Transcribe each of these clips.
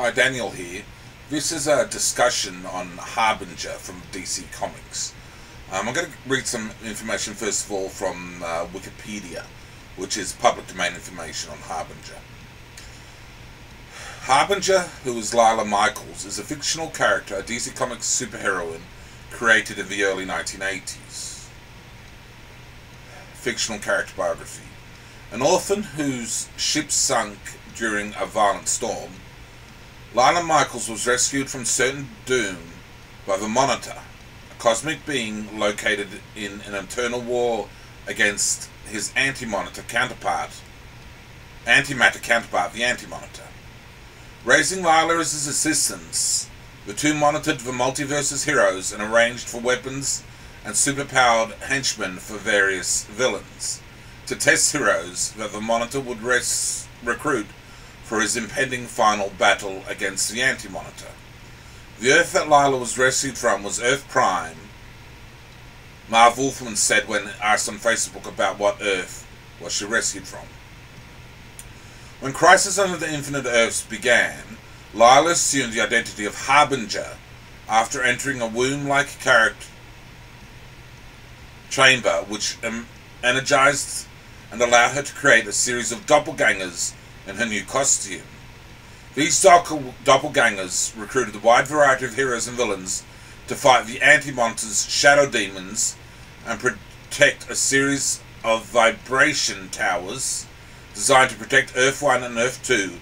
Hi, Daniel here. This is a discussion on Harbinger from DC Comics. Um, I'm going to read some information first of all from uh, Wikipedia, which is public domain information on Harbinger. Harbinger, who is Lyla Michaels, is a fictional character, a DC Comics superheroine created in the early 1980s. Fictional character biography. An orphan whose ship sunk during a violent storm, Lyla Michaels was rescued from certain doom by the Monitor, a cosmic being located in an eternal war against his anti-Monitor counterpart, antimatter counterpart, the Anti-Monitor. Raising Lyla as his assistants, the two monitored the multiverse's heroes and arranged for weapons and superpowered henchmen for various villains to test heroes that the Monitor would res- recruit for his impending final battle against the Anti-Monitor. The Earth that Lyla was rescued from was Earth Prime. Marv Wolfman said when asked on Facebook about what Earth was she rescued from. When Crisis under the Infinite Earths began, Lila assumed the identity of Harbinger after entering a womb-like character chamber which energized and allowed her to create a series of doppelgangers in her new costume. These doppelgangers recruited a wide variety of heroes and villains to fight the Anti-Monitor's, shadow demons and protect a series of vibration towers designed to protect Earth 1 and Earth 2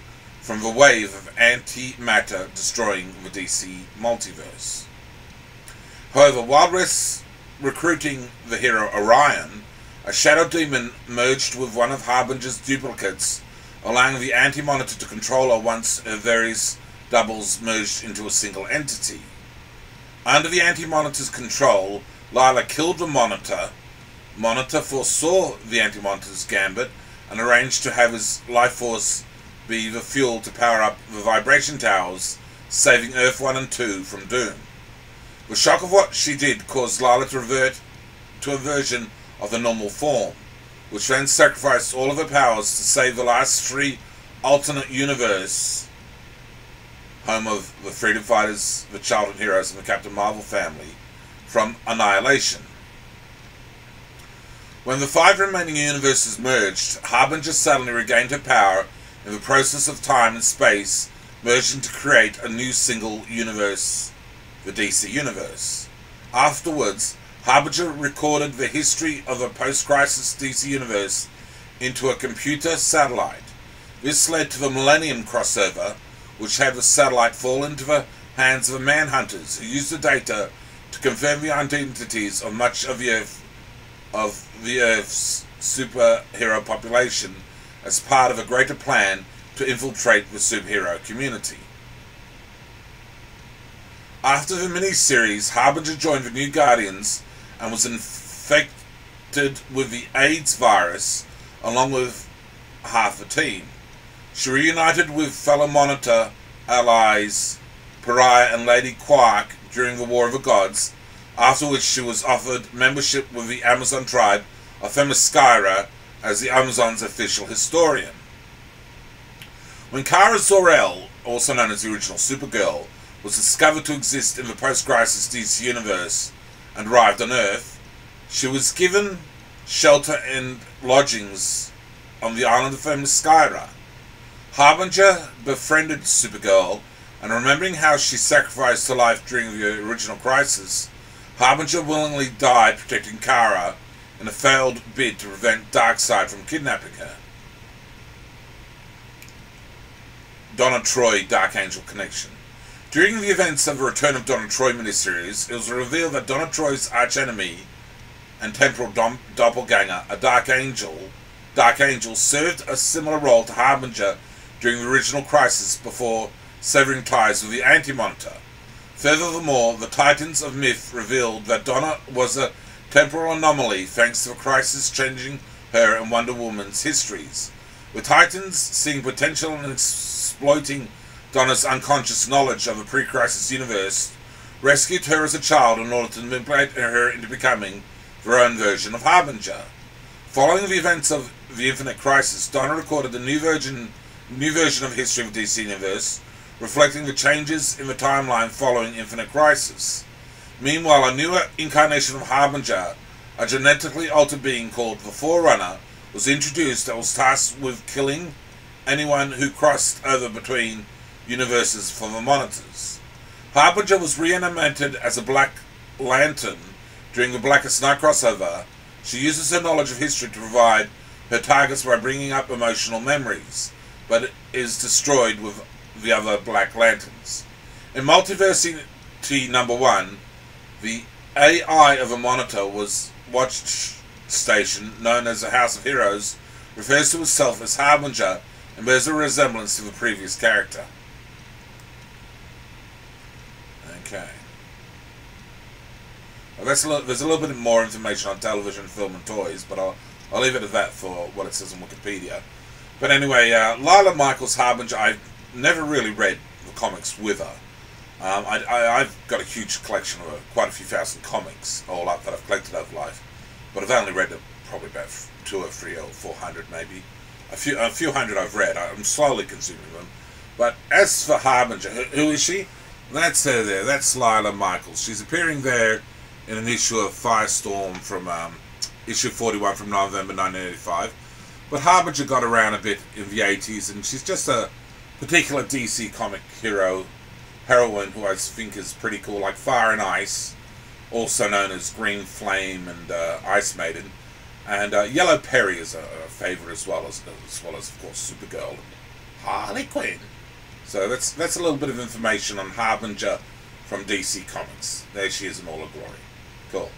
from the wave of antimatter destroying the DC multiverse. However, while recruiting the hero Orion, a shadow demon merged with one of Harbinger's duplicates, allowing the Anti-Monitor to control her once her various doubles merged into a single entity. Under the Anti-Monitor's control, Lyla killed the Monitor. Monitor foresaw the Anti-Monitor's gambit and arranged to have his life force be the fuel to power up the vibration towers, saving Earth 1 and 2 from doom. The shock of what she did caused Lyla to revert to a version of the normal form, which then sacrificed all of her powers to save the last three alternate universe, home of the freedom fighters, the Charlton heroes, and the Captain Marvel family, from annihilation. When the five remaining universes merged, Harbinger suddenly regained her power in the process of time and space, merging to create a new single universe, the DC Universe. Afterwards, Harbinger recorded the history of a post-crisis DC Universe into a computer satellite. This led to the Millennium crossover, which had the satellite fall into the hands of the Manhunters, who used the data to confirm the identities of much of the Earth of the Earth's superhero population as part of a greater plan to infiltrate the superhero community. After the miniseries, Harbinger joined the New Guardians and was infected with the AIDS virus along with half the team. She reunited with fellow Monitor allies Pariah and Lady Quark during the War of the Gods after which she was offered membership with the Amazon tribe of Themyscira as the Amazon's official historian. When Kara Zor-El, also known as the original Supergirl, was discovered to exist in the post-crisis DC universe and arrived on Earth, she was given shelter and lodgings on the island of Themyscira. Harbinger befriended Supergirl, and remembering how she sacrificed her life during the original crisis, Harbinger willingly died protecting Kara in a failed bid to prevent Darkseid from kidnapping her. Donna Troy Dark Angel connection. During the events of the Return of Donna Troy miniseries, it was revealed that Donna Troy's archenemy and temporal dom- doppelganger, a Dark Angel, Dark Angel, served a similar role to Harbinger during the original Crisis before severing ties with the Anti-Monitor. Furthermore, the Titans of Myth revealed that Donna was a temporal anomaly thanks to the crisis changing her and Wonder Woman's histories. The Titans, seeing potential in exploiting Donna's unconscious knowledge of the pre-crisis universe, rescued her as a child in order to manipulate her into becoming their own version of Harbinger. Following the events of the Infinite Crisis, Donna recorded the new version, new version of History of DC Universe, reflecting the changes in the timeline following Infinite Crisis. Meanwhile, a newer incarnation of Harbinger, a genetically altered being called the Forerunner, was introduced that was tasked with killing anyone who crossed over between universes for the monitors. Harbinger was reanimated as a Black Lantern during the Blackest Night crossover. She uses her knowledge of history to provide her targets by bringing up emotional memories, but is destroyed with the other Black Lanterns. In Multiversity number one, the AI of a monitor was watch station known as the House of Heroes refers to itself as Harbinger and bears a resemblance to the previous character. Okay. That's a little, there's a little bit more information on television, film, and toys, but I'll, I'll leave it at that for what it says on Wikipedia. But anyway, uh, Lyla Michaels Harbinger, I've never really read the comics with her. Um, I, have got a huge collection of quite a few thousand comics all up that I've collected over life, but I've only read probably about two or three or four hundred maybe. A few, a few hundred I've read. I'm slowly consuming them. But as for Harbinger, who, who is she? That's her there. That's Lyla Michaels. She's appearing there in an issue of Firestorm from um, issue 41 from November 1985. But Harbinger got around a bit in the 80s, and she's just a particular DC comic hero, heroine who I think is pretty cool, like Fire and Ice, also known as Green Flame and uh, Ice Maiden. And uh, Yellow Peri is a, a favourite as well as, as well as of course Supergirl and Harley Quinn. So that's that's a little bit of information on Harbinger from DC Comics. There she is in all her glory. Cool.